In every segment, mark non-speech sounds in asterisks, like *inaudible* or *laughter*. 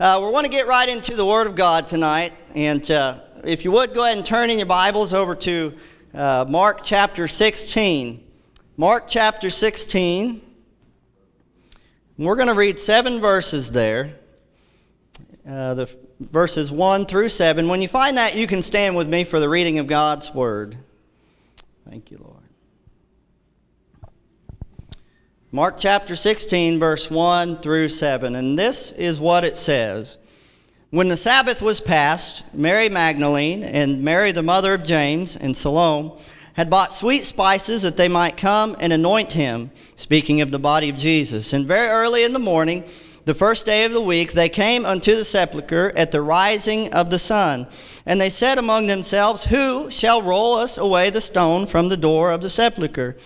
Uh, we want to get right into the Word of God tonight. And uh, if you would, go ahead and turn in your Bibles over to uh, Mark chapter 16. Mark chapter 16. We're going to read seven verses there, uh, the verses 1 through 7. When you find that, you can stand with me for the reading of God's Word. Thank you, Lord. Mark chapter 16, verse 1 through 7. And this is what it says When the Sabbath was past, Mary Magdalene and Mary, the mother of James, and Salome had bought sweet spices that they might come and anoint him, speaking of the body of Jesus. And very early in the morning, the first day of the week, they came unto the sepulchre at the rising of the sun. And they said among themselves, Who shall roll us away the stone from the door of the sepulchre?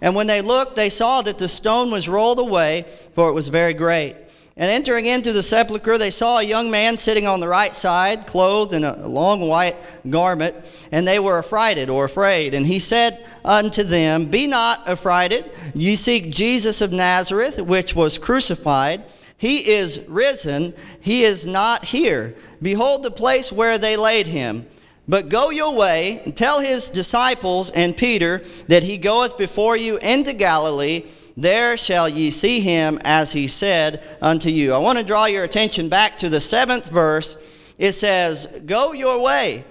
And when they looked, they saw that the stone was rolled away, for it was very great. And entering into the sepulchre, they saw a young man sitting on the right side, clothed in a long white garment, and they were affrighted or afraid. And he said unto them, Be not affrighted. Ye seek Jesus of Nazareth, which was crucified. He is risen. He is not here. Behold the place where they laid him. But go your way, and tell his disciples and Peter that he goeth before you into Galilee. There shall ye see him as he said unto you. I want to draw your attention back to the seventh verse. It says, Go your way,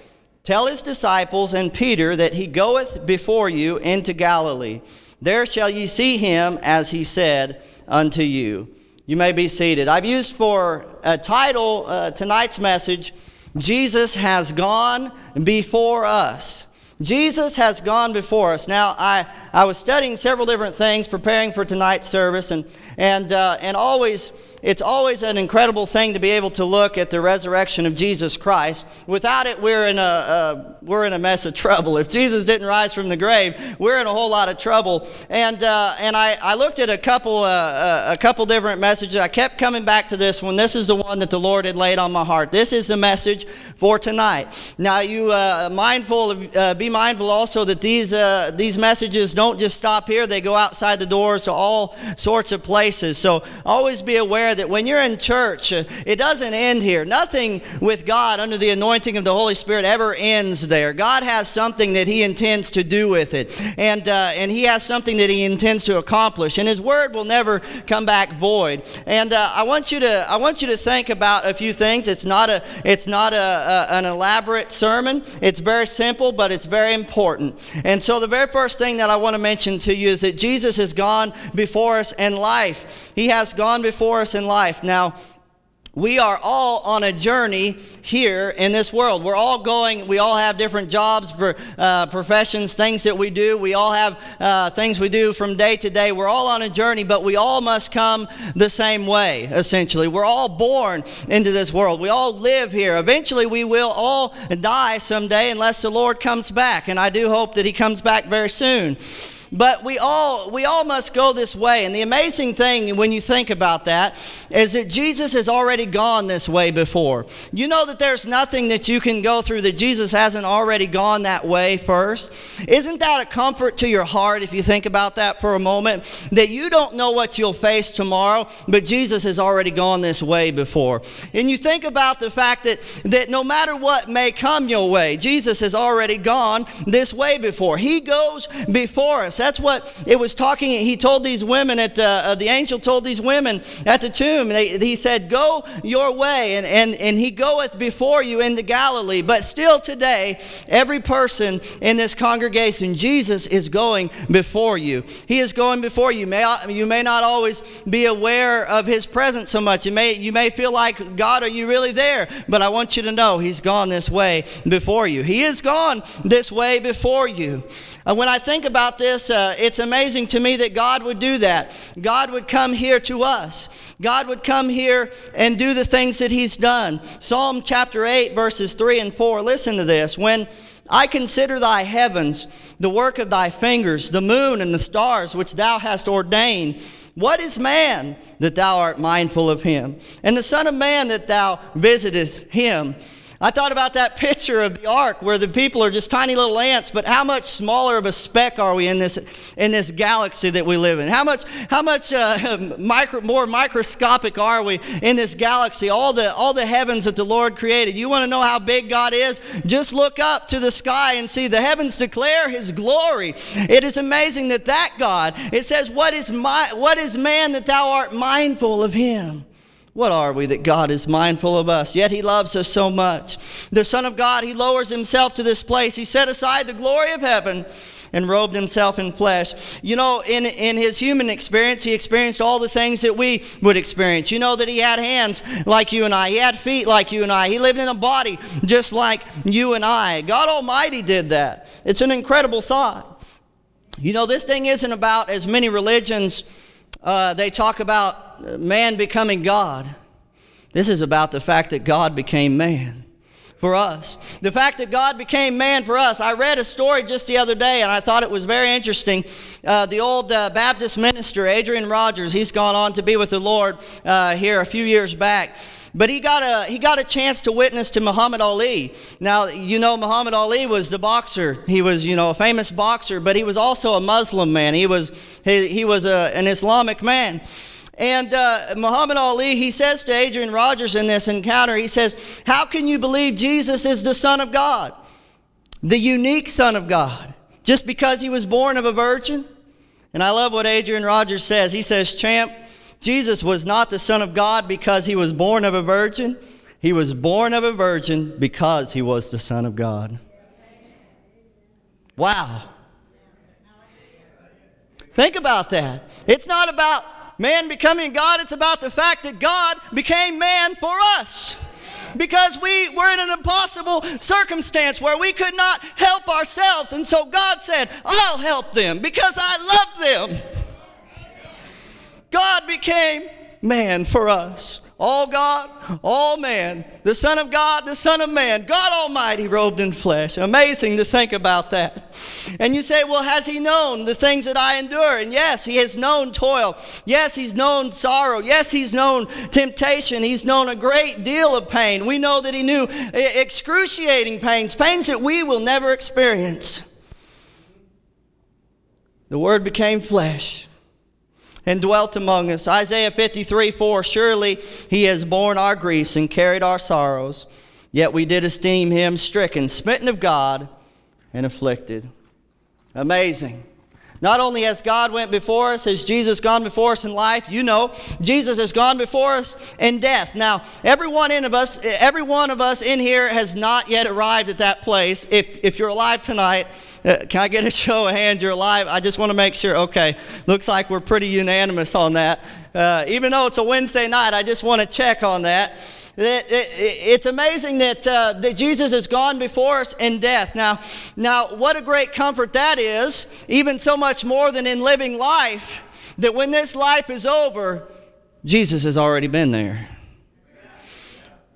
tell his disciples and Peter that he goeth before you into Galilee. There shall ye see him as he said unto you. You may be seated. I've used for a title uh, tonight's message Jesus has gone before us. Jesus has gone before us. Now, I, I was studying several different things preparing for tonight's service, and, and, uh, and always it's always an incredible thing to be able to look at the resurrection of Jesus Christ. Without it, we're in a, we're in a mess of trouble. If Jesus didn't rise from the grave, we're in a whole lot of trouble. And, uh, and I, I looked at a couple, uh, uh, a couple different messages. I kept coming back to this one. This is the one that the Lord had laid on my heart. This is the message for tonight. Now, you uh, mindful of, uh, be mindful also that these, these messages don't just stop here. They go outside the doors to all sorts of places. So always be aware aware that when you're in church, it doesn't end here. Nothing with God under the anointing of the Holy Spirit ever ends there. God has something that He intends to do with it, and uh, and He has something that He intends to accomplish, and His Word will never come back void. And uh, I want you to I want you to think about a few things. It's not a it's not a, a an elaborate sermon. It's very simple, but it's very important. And so the very first thing that I want to mention to you is that Jesus has gone before us in life. He has gone before us in life. Now, we are all on a journey here in this world. We're all going, we all have different jobs, uh, professions, things that we do. We all have uh, things we do from day to day. We're all on a journey, but we all must come the same way, essentially. We're all born into this world. We all live here. Eventually, we will all die someday unless the Lord comes back. And I do hope that He comes back very soon. But we all, we all must go this way. And the amazing thing when you think about that is that Jesus has already gone this way before. You know that there's nothing that you can go through that Jesus hasn't already gone that way first. Isn't that a comfort to your heart if you think about that for a moment? That you don't know what you'll face tomorrow, but Jesus has already gone this way before. And you think about the fact that, that no matter what may come your way, Jesus has already gone this way before. He goes before us. That's what it was talking. He told these women at the, uh, the angel told these women at the tomb. They, he said, "Go your way," and, and and he goeth before you into Galilee. But still today, every person in this congregation, Jesus is going before you. He is going before you. May you may not always be aware of His presence so much. You may you may feel like God, are you really there? But I want you to know He's gone this way before you. He is gone this way before you. And when I think about this, uh, it's amazing to me that God would do that. God would come here to us. God would come here and do the things that He's done. Psalm chapter 8, verses 3 and 4. Listen to this. When I consider thy heavens, the work of thy fingers, the moon and the stars which thou hast ordained. What is man that thou art mindful of him? And the Son of Man that thou visitest him? I thought about that picture of the ark where the people are just tiny little ants, but how much smaller of a speck are we in this in this galaxy that we live in? How much how much uh, *laughs* micro, more microscopic are we in this galaxy? All the all the heavens that the Lord created. You want to know how big God is? Just look up to the sky and see the heavens declare His glory. It is amazing that that God. It says, "What is my what is man that thou art mindful of him?" What are we that God is mindful of us? Yet He loves us so much. The Son of God, He lowers Himself to this place. He set aside the glory of heaven and robed himself in flesh. You know, in, in his human experience, he experienced all the things that we would experience. You know that he had hands like you and I, he had feet like you and I, he lived in a body just like you and I. God Almighty did that. It's an incredible thought. You know, this thing isn't about as many religions uh, they talk about man becoming God. This is about the fact that God became man for us. The fact that God became man for us. I read a story just the other day and I thought it was very interesting. Uh, the old uh, Baptist minister, Adrian Rogers, he's gone on to be with the Lord uh, here a few years back. But he got a he got a chance to witness to Muhammad Ali. Now you know Muhammad Ali was the boxer. He was you know a famous boxer, but he was also a Muslim man. He was he, he was a, an Islamic man. And uh, Muhammad Ali, he says to Adrian Rogers in this encounter, he says, How can you believe Jesus is the Son of God? The unique Son of God, just because he was born of a virgin? And I love what Adrian Rogers says. He says, Champ, Jesus was not the Son of God because he was born of a virgin. He was born of a virgin because he was the Son of God. Wow. Think about that. It's not about man becoming God, it's about the fact that God became man for us. Because we were in an impossible circumstance where we could not help ourselves. And so God said, I'll help them because I love them. God became man for us. All God, all man, the Son of God, the Son of Man, God Almighty robed in flesh. Amazing to think about that. And you say, well, has he known the things that I endure? And yes, he has known toil. Yes, he's known sorrow. Yes, he's known temptation. He's known a great deal of pain. We know that he knew excruciating pains, pains that we will never experience. The Word became flesh and dwelt among us. Isaiah 53 4 Surely he has borne our griefs and carried our sorrows, yet we did esteem him stricken, smitten of God, and afflicted. Amazing. Not only has God went before us, has Jesus gone before us in life, you know, Jesus has gone before us in death. Now, every one of us, every one of us in here has not yet arrived at that place. If, if you're alive tonight, can I get a *laughs* show of hands? You're alive. I just want to make sure. Okay, looks like we're pretty unanimous on that. Uh, even though it's a Wednesday night, I just want to check on that. It, it, it's amazing that, uh, that Jesus has gone before us in death. Now, now, what a great comfort that is, even so much more than in living life, that when this life is over, Jesus has already been there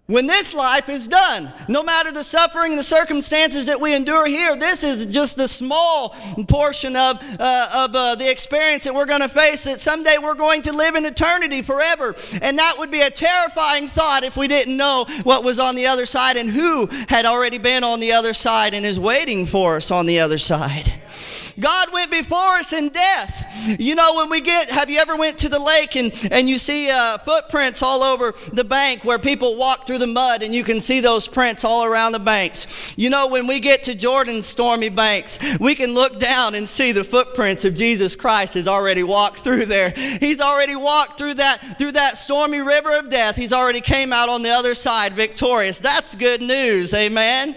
when this life is done. No matter the suffering and the circumstances that we endure here, this is just a small portion of, uh, of uh, the experience that we're going to face that someday we're going to live in eternity forever. And that would be a terrifying thought if we didn't know what was on the other side and who had already been on the other side and is waiting for us on the other side. God went before us in death. You know, when we get, have you ever went to the lake and, and you see uh, footprints all over the bank where people walk through the mud and you can see those prints all around the banks? You know, when we get to Jordan's stormy banks, we can look down and see the footprints of Jesus Christ has already walked through there. He's already walked through that, through that stormy river of death. He's already came out on the other side victorious. That's good news. Amen.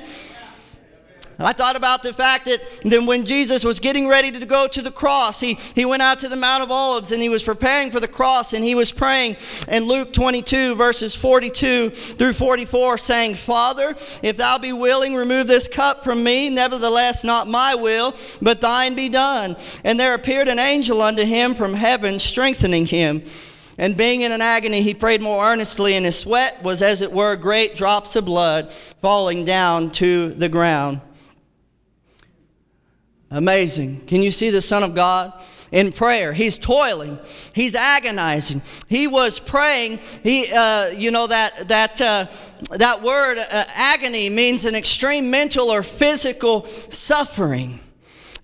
I thought about the fact that then when Jesus was getting ready to go to the cross, he, he went out to the Mount of Olives and he was preparing for the cross and he was praying in Luke 22, verses 42 through 44, saying, Father, if thou be willing, remove this cup from me. Nevertheless, not my will, but thine be done. And there appeared an angel unto him from heaven, strengthening him. And being in an agony, he prayed more earnestly, and his sweat was as it were great drops of blood falling down to the ground. Amazing. Can you see the Son of God? in prayer. He's toiling. He's agonizing. He was praying. He, uh, you know, that that uh, that word uh, agony means an extreme mental or physical suffering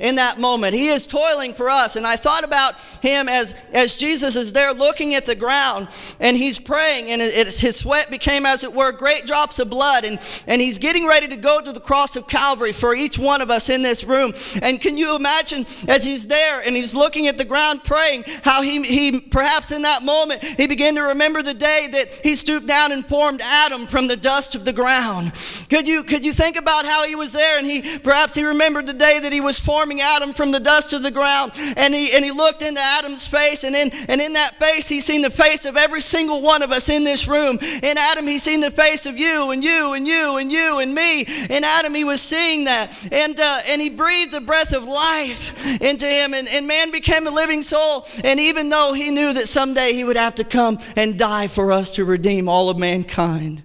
in that moment. He is toiling for us. And I thought about him as, as Jesus is there looking at the ground and he's praying, and it, his sweat became, as it were, great drops of blood. And, and he's getting ready to go to the cross of Calvary for each one of us in this room. And can you imagine as he's there and he's looking at the ground praying, how he, he perhaps in that moment he began to remember the day that he stooped down and formed Adam from the dust of the ground? Could you, could you think about how he was there and he perhaps he remembered the day that he was forming? Forming Adam from the dust of the ground. And he, and he looked into Adam's face, and in, and in that face, he seen the face of every single one of us in this room. In Adam, he seen the face of you, and you, and you, and you, and me. In Adam, he was seeing that. And, uh, and he breathed the breath of life into him, and, and man became a living soul. And even though he knew that someday he would have to come and die for us to redeem all of mankind,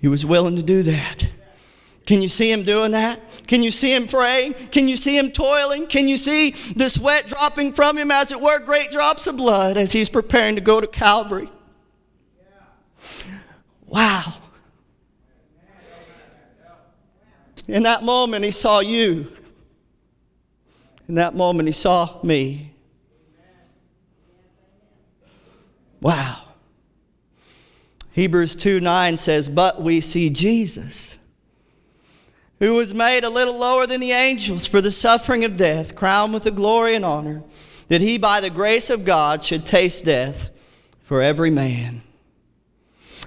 he was willing to do that. Can you see him doing that? Can you see him praying? Can you see him toiling? Can you see the sweat dropping from him, as it were, great drops of blood as he's preparing to go to Calvary? Wow. In that moment, he saw you. In that moment, he saw me. Wow. Hebrews 2 9 says, But we see Jesus who was made a little lower than the angels for the suffering of death, crowned with the glory and honor, that he by the grace of God should taste death for every man.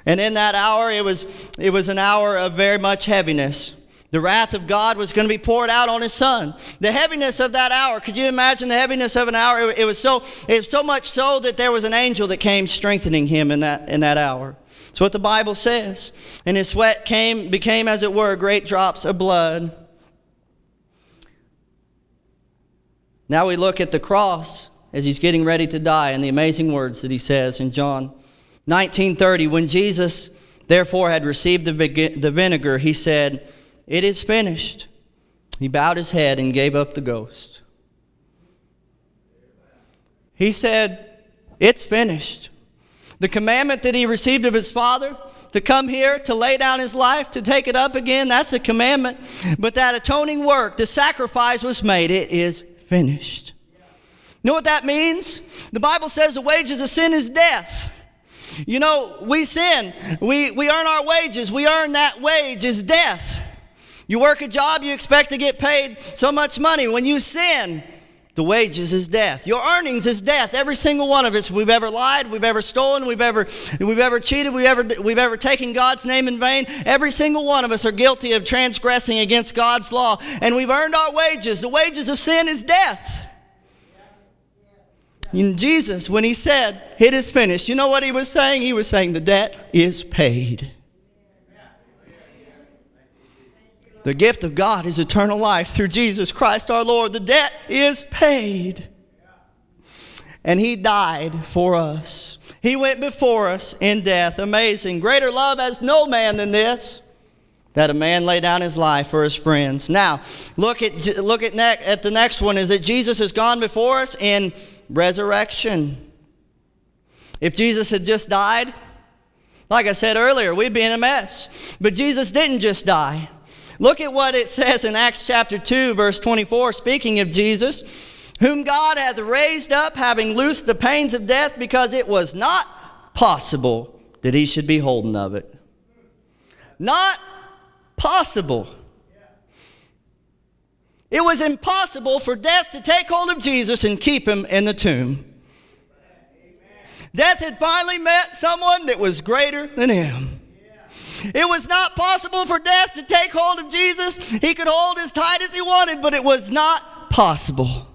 And in that hour, it was, it was an hour of very much heaviness. The wrath of God was going to be poured out on his son. The heaviness of that hour, could you imagine the heaviness of an hour? It, it, was, so, it was so much so that there was an angel that came strengthening him in that, in that hour. That's what the Bible says. And his sweat came, became, as it were, great drops of blood. Now we look at the cross as he's getting ready to die and the amazing words that he says in John 19:30 when Jesus therefore had received the, the vinegar he said it is finished he bowed his head and gave up the ghost he said it's finished the commandment that he received of his father to come here, to lay down his life, to take it up again, that's a commandment. But that atoning work, the sacrifice was made, it is finished. You know what that means? The Bible says the wages of sin is death. You know, we sin, we, we earn our wages, we earn that wage is death. You work a job, you expect to get paid so much money. When you sin, the wages is death. Your earnings is death. Every single one of us. We've ever lied, we've ever stolen, we've ever we've ever cheated, we've ever we've ever taken God's name in vain. Every single one of us are guilty of transgressing against God's law, and we've earned our wages. The wages of sin is death. In Jesus, when he said, It is finished, you know what he was saying? He was saying the debt is paid. The gift of God is eternal life through Jesus Christ our Lord. The debt is paid. And He died for us. He went before us in death. Amazing. Greater love has no man than this that a man lay down his life for his friends. Now, look at look at, ne- at the next one is that Jesus has gone before us in resurrection. If Jesus had just died, like I said earlier, we'd be in a mess. But Jesus didn't just die. Look at what it says in Acts chapter 2, verse 24, speaking of Jesus, whom God hath raised up, having loosed the pains of death, because it was not possible that he should be holden of it. Not possible. It was impossible for death to take hold of Jesus and keep him in the tomb. Death had finally met someone that was greater than him. It was not possible for death to take hold of Jesus. He could hold as tight as he wanted, but it was not possible.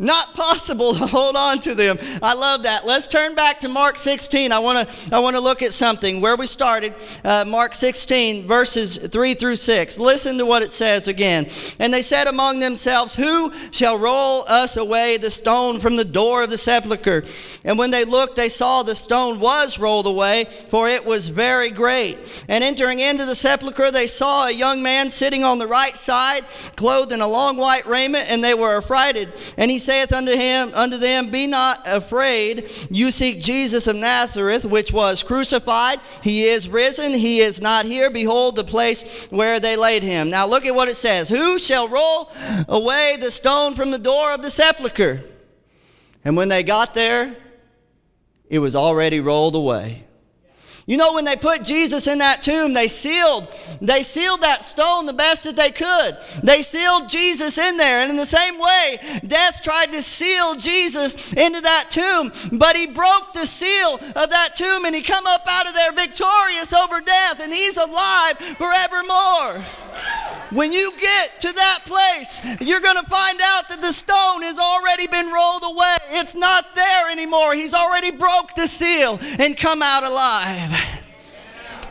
Not possible to hold on to them. I love that. Let's turn back to Mark 16. I want to I want to look at something where we started. Uh, Mark 16 verses 3 through 6. Listen to what it says again. And they said among themselves, "Who shall roll us away the stone from the door of the sepulchre?" And when they looked, they saw the stone was rolled away, for it was very great. And entering into the sepulchre, they saw a young man sitting on the right side, clothed in a long white raiment, and they were affrighted. And he said saith unto him, unto them, Be not afraid. You seek Jesus of Nazareth, which was crucified. He is risen. He is not here. Behold the place where they laid him. Now look at what it says. Who shall roll away the stone from the door of the sepulchre? And when they got there, it was already rolled away. You know, when they put Jesus in that tomb, they sealed, they sealed that stone the best that they could. They sealed Jesus in there. And in the same way, death tried to seal Jesus into that tomb, but he broke the seal of that tomb and he come up out of there victorious over death, and he's alive forevermore. When you get to that place, you're going to find out that the stone has already been rolled away. It's not there anymore. He's already broke the seal and come out alive.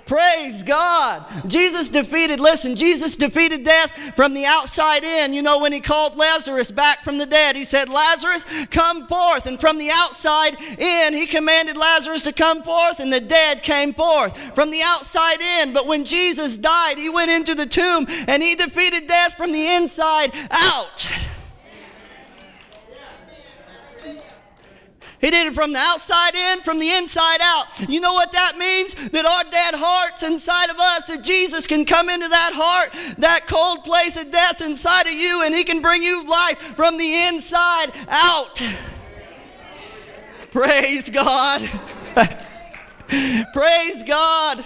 Praise God. Jesus defeated, listen, Jesus defeated death from the outside in. You know, when he called Lazarus back from the dead, he said, Lazarus, come forth. And from the outside in, he commanded Lazarus to come forth, and the dead came forth from the outside in. But when Jesus died, he went into the tomb and he defeated death from the inside out. He did it from the outside in, from the inside out. You know what that means? That our dead hearts inside of us, that Jesus can come into that heart, that cold place of death inside of you, and He can bring you life from the inside out. *laughs* Praise God. *laughs* *laughs* Praise God.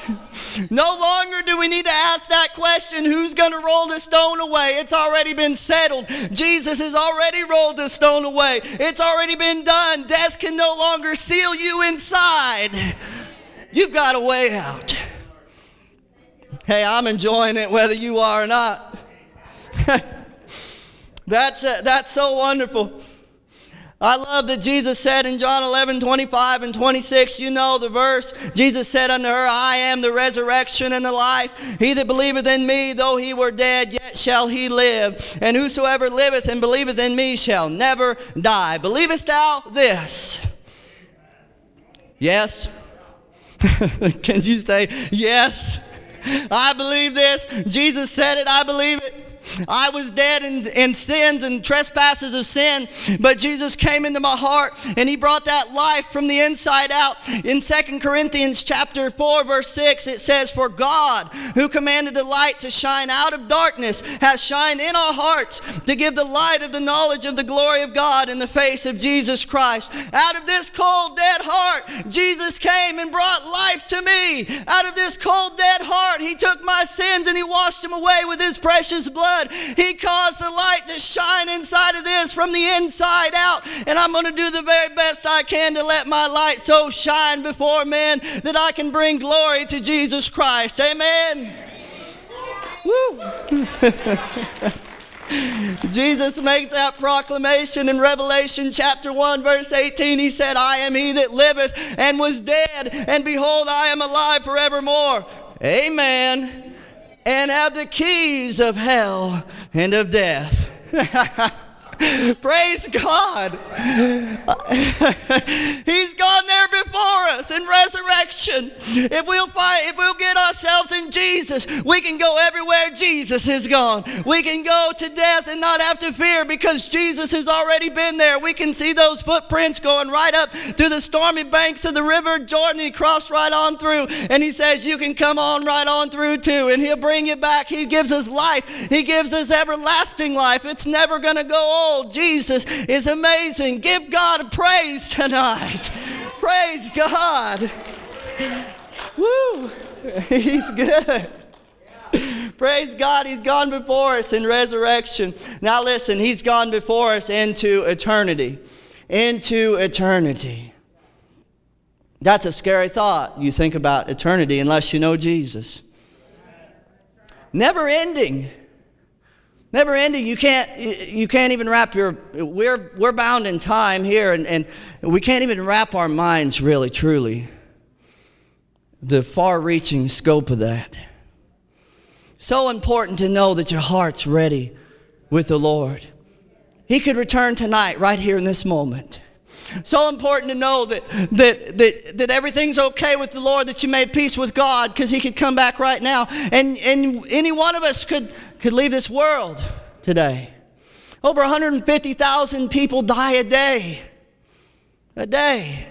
No longer do we need to ask that question who's going to roll the stone away? It's already been settled. Jesus has already rolled the stone away. It's already been done. Death can no longer seal you inside. You've got a way out. Hey, I'm enjoying it whether you are or not. *laughs* that's, uh, that's so wonderful. I love that Jesus said in John 11, 25 and 26, you know the verse. Jesus said unto her, I am the resurrection and the life. He that believeth in me, though he were dead, yet shall he live. And whosoever liveth and believeth in me shall never die. Believest thou this? Yes. *laughs* Can you say, yes? I believe this. Jesus said it. I believe it. I was dead in, in sins and trespasses of sin, but Jesus came into my heart and he brought that life from the inside out. In Second Corinthians chapter 4 verse 6 it says for God who commanded the light to shine out of darkness has shined in our hearts to give the light of the knowledge of the glory of God in the face of Jesus Christ. Out of this cold dead heart Jesus came and brought life to me. Out of this cold dead heart he took my sins and he washed them away with his precious blood blood. He caused the light to shine inside of this from the inside out. And I'm going to do the very best I can to let my light so shine before men that I can bring glory to Jesus Christ. Amen. Woo. *laughs* Jesus made that proclamation in Revelation chapter 1, verse 18. He said, I am he that liveth and was dead, and behold, I am alive forevermore. Amen and have the keys of hell and of death. *laughs* *laughs* Praise God. *laughs* He's gone there before us in resurrection. If we'll find, if we'll get ourselves in Jesus, we can go everywhere Jesus has gone. We can go to death and not have to fear because Jesus has already been there. We can see those footprints going right up through the stormy banks of the river Jordan. He crossed right on through and he says, You can come on right on through too. And he'll bring you back. He gives us life. He gives us everlasting life. It's never going to go old. Jesus is amazing. Give God a praise tonight. Praise God. Woo. *laughs* He's good. Praise God, He's gone before us in resurrection. Now, listen, He's gone before us into eternity. Into eternity. That's a scary thought. You think about eternity unless you know Jesus. Never ending. Never ending. You can't, you can't even wrap your, we're, we're bound in time here, and, and we can't even wrap our minds really, truly. The far reaching scope of that. So important to know that your heart's ready with the Lord. He could return tonight, right here in this moment. So important to know that, that, that, that everything's okay with the Lord, that you made peace with God, because He could come back right now. And, and any one of us could, could leave this world today. Over 150,000 people die a day. A day.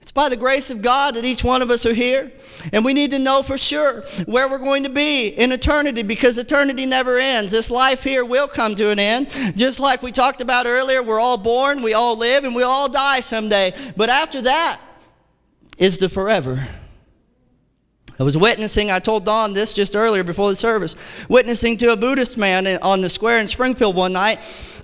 It's by the grace of God that each one of us are here. And we need to know for sure where we're going to be in eternity because eternity never ends. This life here will come to an end. Just like we talked about earlier, we're all born, we all live, and we all die someday. But after that is the forever. I was witnessing, I told Don this just earlier before the service, witnessing to a Buddhist man on the square in Springfield one night.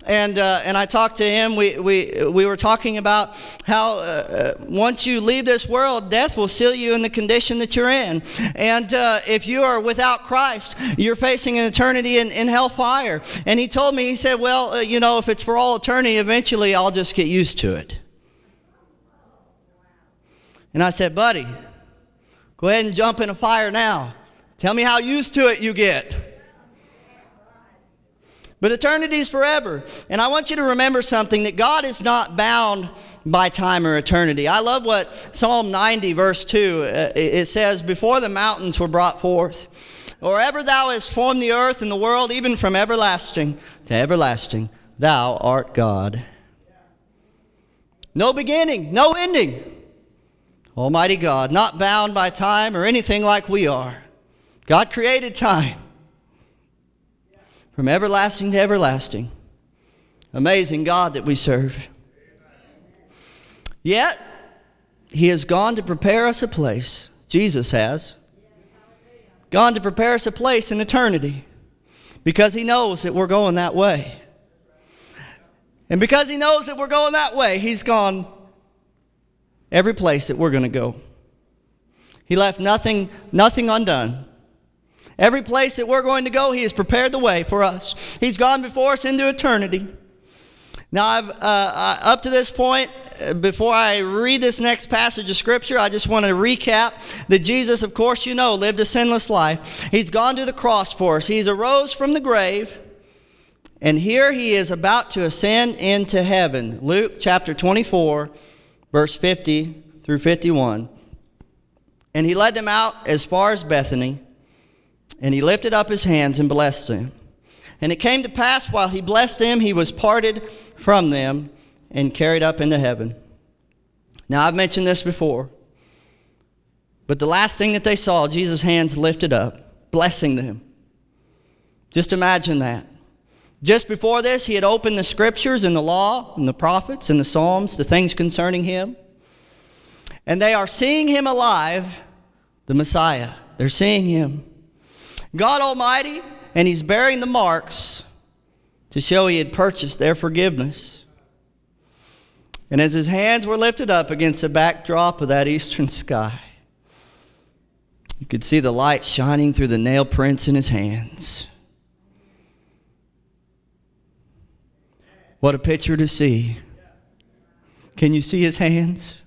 And, uh, and I talked to him. We, we, we were talking about how uh, uh, once you leave this world, death will seal you in the condition that you're in. And uh, if you are without Christ, you're facing an eternity in, in hellfire. And he told me, he said, Well, uh, you know, if it's for all eternity, eventually I'll just get used to it. And I said, Buddy, Go ahead and jump in a fire now. Tell me how used to it you get. But eternity is forever. And I want you to remember something that God is not bound by time or eternity. I love what Psalm 90, verse 2, uh, it says, Before the mountains were brought forth, or ever thou hast formed the earth and the world, even from everlasting to everlasting, thou art God. No beginning, no ending. Almighty God, not bound by time or anything like we are. God created time from everlasting to everlasting. Amazing God that we serve. Yet, He has gone to prepare us a place. Jesus has. Gone to prepare us a place in eternity because He knows that we're going that way. And because He knows that we're going that way, He's gone every place that we're going to go. He left nothing, nothing undone. Every place that we're going to go, He has prepared the way for us. He's gone before us into eternity. Now, I've, uh, up to this point, uh, before I read this next passage of Scripture, I just want to recap that Jesus, of course, you know, lived a sinless life. He's gone to the cross for us. He's arose from the grave, and here He is about to ascend into heaven. Luke chapter 24 verse 50 through 51. And he led them out as far as Bethany, and he lifted up his hands and blessed them. And it came to pass while he blessed them, he was parted from them and carried up into heaven. Now, I've mentioned this before, but the last thing that they saw, Jesus' hands lifted up, blessing them. Just imagine that. Just before this, he had opened the scriptures and the law and the prophets and the Psalms, the things concerning him. And they are seeing him alive, the Messiah. They're seeing him. God Almighty, and he's bearing the marks to show he had purchased their forgiveness. And as his hands were lifted up against the backdrop of that eastern sky, you could see the light shining through the nail prints in his hands. What a picture to see. Can you see his hands?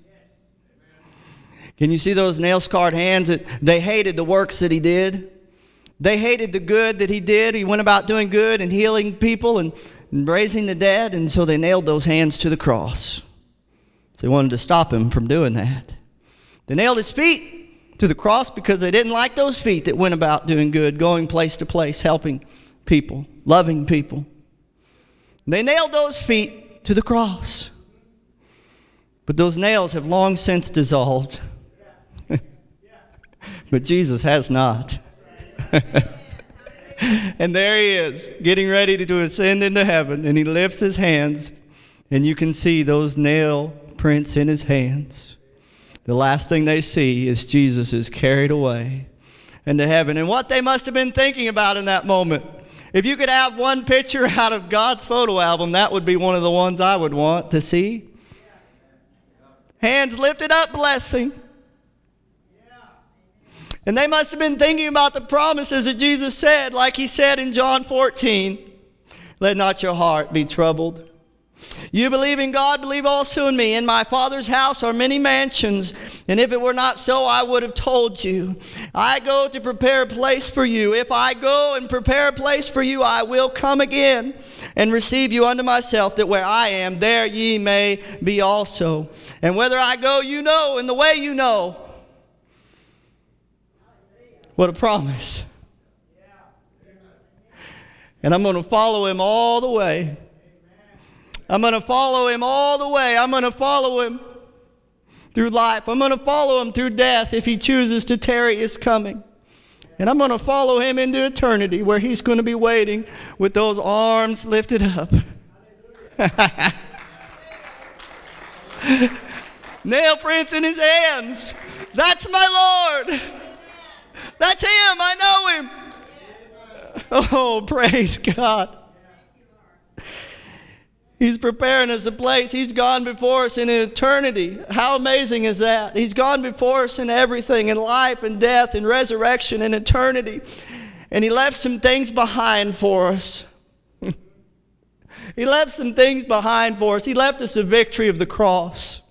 Can you see those nail scarred hands? They hated the works that he did. They hated the good that he did. He went about doing good and healing people and raising the dead, and so they nailed those hands to the cross. So they wanted to stop him from doing that. They nailed his feet to the cross because they didn't like those feet that went about doing good, going place to place, helping people, loving people. They nailed those feet to the cross. But those nails have long since dissolved. *laughs* but Jesus has not. *laughs* and there he is, getting ready to ascend into heaven, and he lifts his hands, and you can see those nail prints in his hands. The last thing they see is Jesus is carried away into heaven. And what they must have been thinking about in that moment if you could have one picture out of God's photo album, that would be one of the ones I would want to see. Hands lifted up, blessing. And they must have been thinking about the promises that Jesus said, like he said in John 14 Let not your heart be troubled. You believe in God, believe also in me. In my Father's house are many mansions, and if it were not so, I would have told you. I go to prepare a place for you. If I go and prepare a place for you, I will come again and receive you unto myself, that where I am, there ye may be also. And whether I go, you know, and the way you know. What a promise. And I'm going to follow him all the way. I'm going to follow him all the way. I'm going to follow him through life. I'm going to follow him through death if he chooses to tarry his coming. And I'm going to follow him into eternity where he's going to be waiting with those arms lifted up. *laughs* Nail prints in his hands. That's my Lord. That's him. I know him. *laughs* Oh, praise God. He's preparing us a place. He's gone before us in eternity. How amazing is that? He's gone before us in everything, in life and death and resurrection and eternity. And He left some things behind for us. *laughs* he left some things behind for us. He left us a victory of the cross.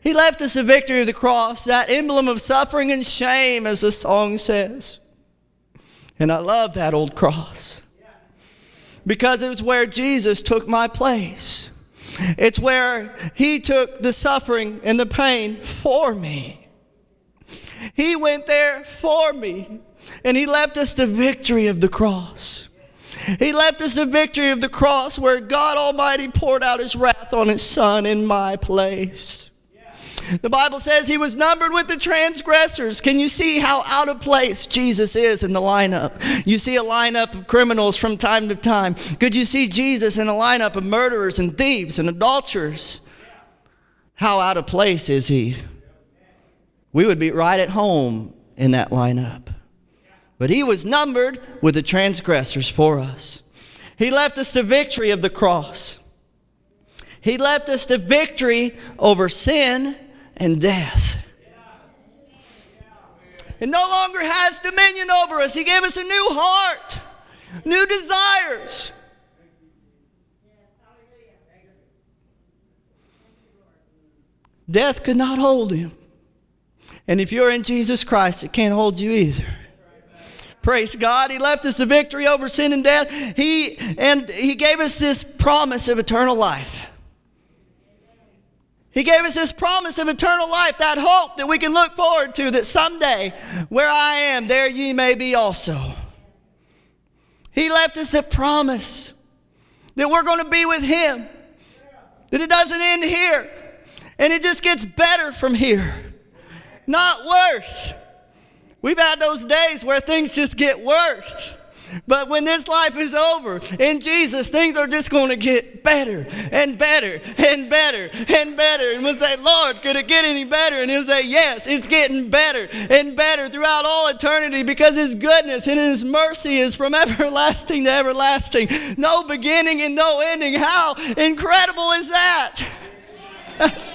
He left us a victory of the cross, that emblem of suffering and shame, as the song says. And I love that old cross because it was where Jesus took my place. It's where He took the suffering and the pain for me. He went there for me, and He left us the victory of the cross. He left us the victory of the cross where God Almighty poured out His wrath on His Son in my place. The Bible says he was numbered with the transgressors. Can you see how out of place Jesus is in the lineup? You see a lineup of criminals from time to time. Could you see Jesus in a lineup of murderers and thieves and adulterers? How out of place is he? We would be right at home in that lineup. But he was numbered with the transgressors for us. He left us the victory of the cross. He left us the victory over sin and death. It no longer has dominion over us. He gave us a new heart, new desires. Death could not hold him. And if you're in Jesus Christ, it can't hold you either. Praise God. He left us the victory over sin and death. He and he gave us this promise of eternal life. He gave us this promise of eternal life, that hope that we can look forward to, that someday where I am, there ye may be also. He left us a promise that we're going to be with Him, that it doesn't end here, and it just gets better from here, not worse. We've had those days where things just get worse. But when this life is over in Jesus, things are just going to get better and better and better and better. And we'll say, Lord, could it get any better? And He'll say, Yes, it's getting better and better throughout all eternity because His goodness and His mercy is from *laughs* everlasting to everlasting. No beginning and no ending. How incredible is that? *laughs*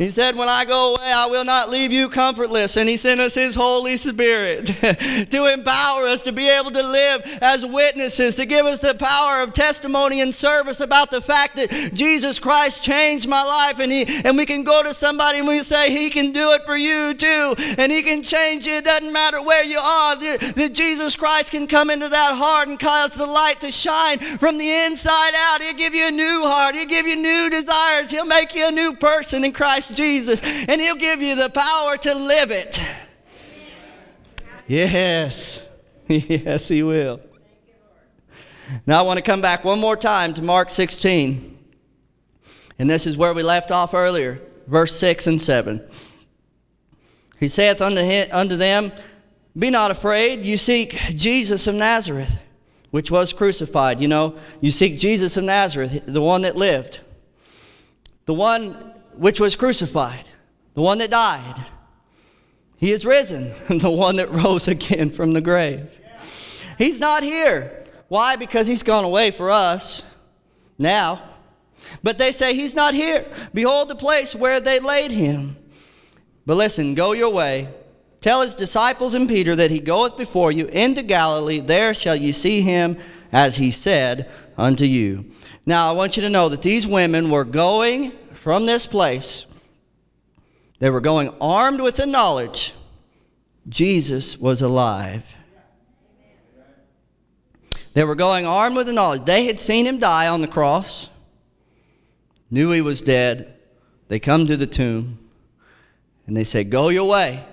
He said, When I go away, I will not leave you comfortless. And He sent us His Holy Spirit *laughs* to empower us to be able to live as witnesses, to give us the power of testimony and service about the fact that Jesus Christ changed my life. And, he, and we can go to somebody and we say, He can do it for you too. And He can change you. It doesn't matter where you are. That, Jesus Christ can come into that heart and cause the light to shine from the inside out. He'll give you a new heart, He'll give you new desires, He'll make you a new person in Christ Jesus, and He'll give you the power to live it. Yes, *laughs* yes, He will. Now I want to come back one more time to Mark 16. And this is where we left off earlier, verse 6 and 7. He saith unto, him, unto them, Be not afraid, you seek Jesus of Nazareth, which was crucified. You know, you seek Jesus of Nazareth, the one that lived, the one which was crucified, the one that died. He is risen, *laughs* the one that rose again from the grave. He's not here. Why? Because he's gone away for us now. But they say he's not here. Behold the place where they laid him. But listen, go your way. Tell his disciples and Peter that he goeth before you into Galilee. There shall you see him as he said unto you. Now, I want you to know that these women were going from this place, they were going armed with the knowledge Jesus was alive. They were going armed with the knowledge. They had seen him die on the cross, knew he was dead. They come to the tomb and they say, Go your way.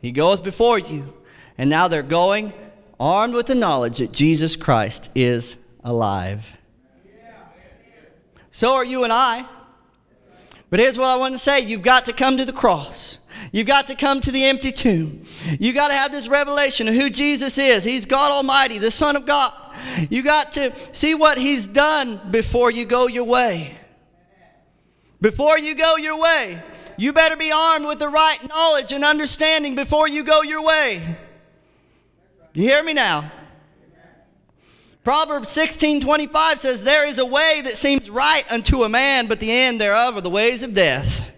He goes before you. And now they're going armed with the knowledge that Jesus Christ is alive. So are you and I. But here's what I want to say you've got to come to the cross. You've got to come to the empty tomb. You got to have this revelation of who Jesus is. He's God Almighty, the Son of God. You got to see what He's done before you go your way. Before you go your way, you better be armed with the right knowledge and understanding before you go your way. You hear me now? Proverbs 16:25 says there is a way that seems right unto a man but the end thereof are the ways of death.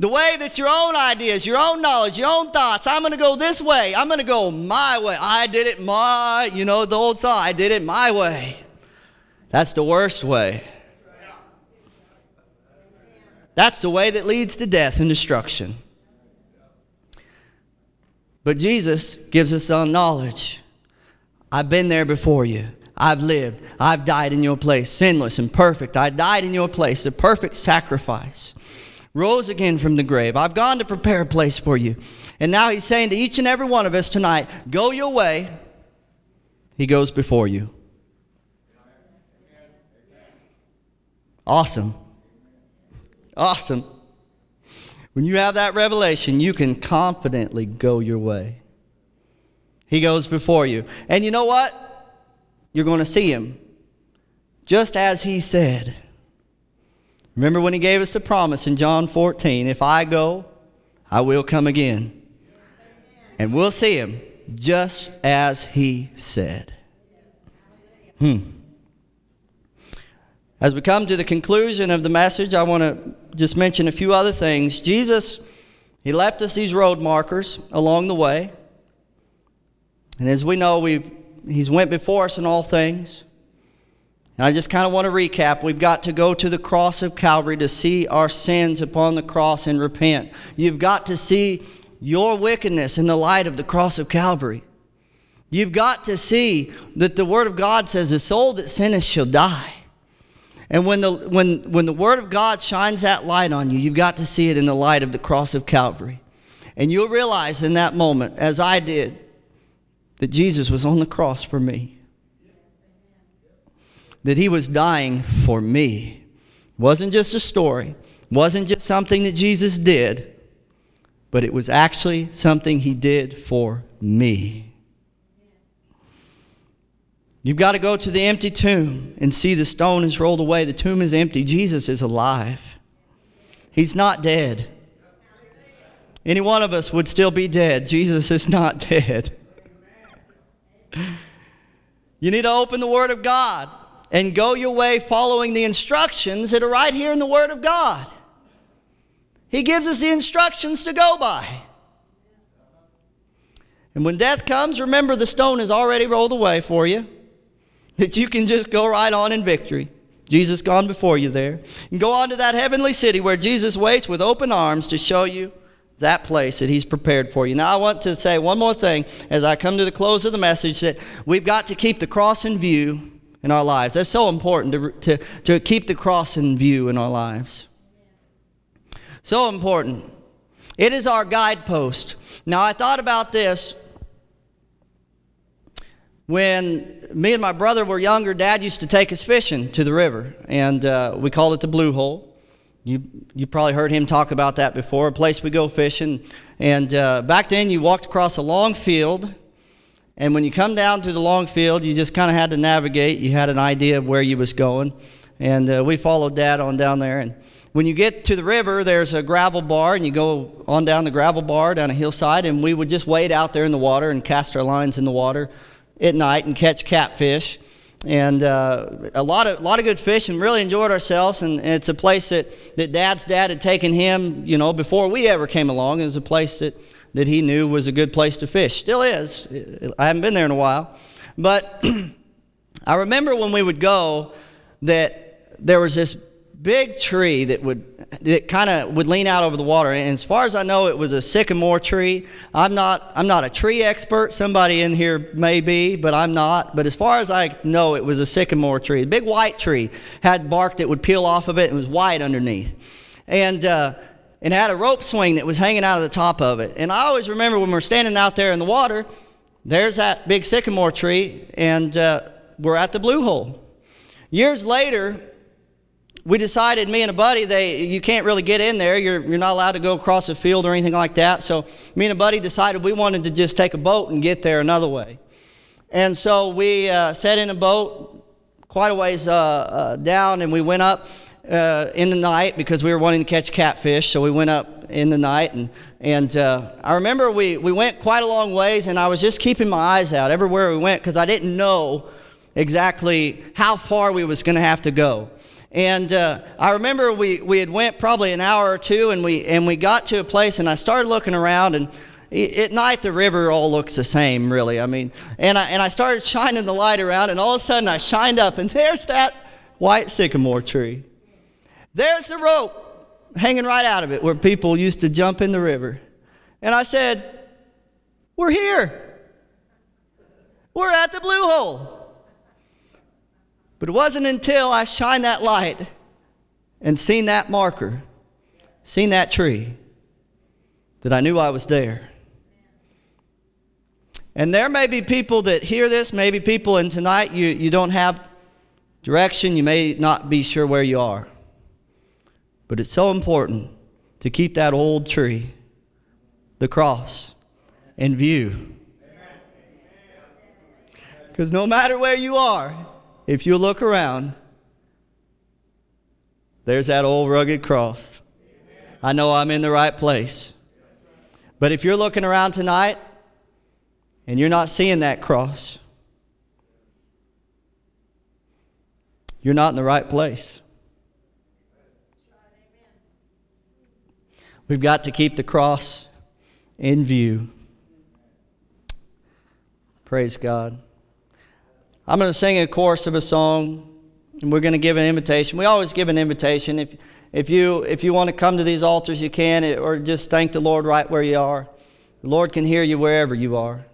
The way that your own ideas, your own knowledge, your own thoughts, I'm going to go this way. I'm going to go my way. I did it my, you know, the old song, I did it my way. That's the worst way. That's the way that leads to death and destruction. But Jesus gives us some knowledge. I've been there before you. I've lived. I've died in your place, sinless and perfect. I died in your place, a perfect sacrifice. Rose again from the grave. I've gone to prepare a place for you. And now he's saying to each and every one of us tonight, go your way. He goes before you. Awesome. Awesome. When you have that revelation, you can confidently go your way. He goes before you. And you know what? You're going to see him just as he said. Remember when he gave us a promise in John 14 if I go, I will come again. And we'll see him just as he said. Hmm. As we come to the conclusion of the message, I want to just mention a few other things. Jesus, he left us these road markers along the way. And as we know, we he's went before us in all things. And I just kind of want to recap. We've got to go to the cross of Calvary to see our sins upon the cross and repent. You've got to see your wickedness in the light of the cross of Calvary. You've got to see that the Word of God says, The soul that sinneth shall die. And when the, when, when the Word of God shines that light on you, you've got to see it in the light of the cross of Calvary. And you'll realize in that moment, as I did, that Jesus was on the cross for me. That He was dying for me. It wasn't just a story, it wasn't just something that Jesus did, but it was actually something He did for me. You've got to go to the empty tomb and see the stone is rolled away. The tomb is empty. Jesus is alive. He's not dead. Any one of us would still be dead. Jesus is not *laughs* dead. You need to open the Word of God and go your way following the instructions that are right here in the Word of God. He gives us the instructions to go by. And when death comes, remember the stone is already rolled away for you that you can just go right on in victory. Jesus gone before you there. And go on to that heavenly city where Jesus waits with open arms to show you that place that he's prepared for you. Now I want to say one more thing as I come to the close of the message that we've got to keep the cross in view in our lives. That's so important to, to, to keep the cross in view in our lives. So important. It is our guidepost. Now I thought about this when me and my brother were younger, Dad used to take us fishing to the river, and uh, we called it the Blue Hole. You you probably heard him talk about that before. A place we go fishing, and uh, back then you walked across a long field, and when you come down to the long field, you just kind of had to navigate. You had an idea of where you was going, and uh, we followed Dad on down there. And when you get to the river, there's a gravel bar, and you go on down the gravel bar down a hillside, and we would just wade out there in the water and cast our lines in the water at night and catch catfish. And uh, a lot of lot of good fish, and really enjoyed ourselves. And, and, it's a place that, that Dad's dad had taken him, you know, before we ever came along. It was a place that, that he knew was a good place to fish. Still is. I haven't been there in a while, but *clears throat* I remember when we would go that there was this big tree that would that kind of would lean out over the water. And as far as I know, it was a sycamore tree. I'm not I'm not a tree expert. Somebody in here may be, but I'm not. But as far as I know, it was a sycamore tree. A big white tree had bark that would peel off of it and was white underneath, and. Uh, and had a rope swing that was hanging out of the top of it. And I always remember when we're standing out there in the water, there's that big sycamore tree, and uh, we're at the blue hole. Years later, we decided, me and a buddy, they you can't really get in there. You're, you're not allowed to go across a field or anything like that. So me and a buddy decided we wanted to just take a boat and get there another way. And so we uh, set in a boat quite a ways uh, uh, down, and we went up uh, in the night because we were wanting to catch catfish. So we went up in the night, and and uh, I remember we we went quite a long ways, and I was just keeping my eyes out everywhere we went because I didn't know exactly how far we was going to have to go. And uh, I remember we, we had went probably an hour or two, and we and we got to a place, and I started looking around, and at night the river all looks the same, really. I mean, and I and I started *laughs* shining the light around, and all of a sudden I shined up, and there's that white sycamore tree. There's the rope hanging right out of it where people used to jump in the river. And I said, "We're here. We're at the blue hole." But it wasn't until I shined that light and seen that marker, seen that tree, that I knew I was there. And there may be people that hear this, maybe people, and tonight you, you don't have direction, you may not be sure where you are. But it's so important to keep that old tree, the cross, in view. Because no matter where you are, if you look around, there's that old rugged cross. I know I'm in the right place. But if you're looking around tonight and you're not seeing that cross, you're not in the right place. We've got to keep the cross in view. Praise God. I'm going to sing a chorus of a song, and we're going to give an invitation. We always give an invitation. If, if, you, if you want to come to these altars, you can, eh, or just thank the Lord right where you are. The Lord can hear you wherever you are.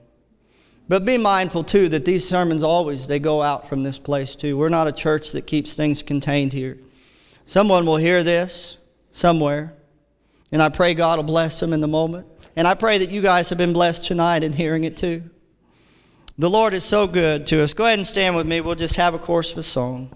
But be mindful, too, that these sermons always, they go out from this place, too. We're not a church that keeps things contained here. Someone will hear this somewhere, and I pray God will bless them in the moment. And I pray that you guys have been blessed tonight in hearing it, too. The Lord is so good to us. Go ahead and stand with me. We'll just have a a song.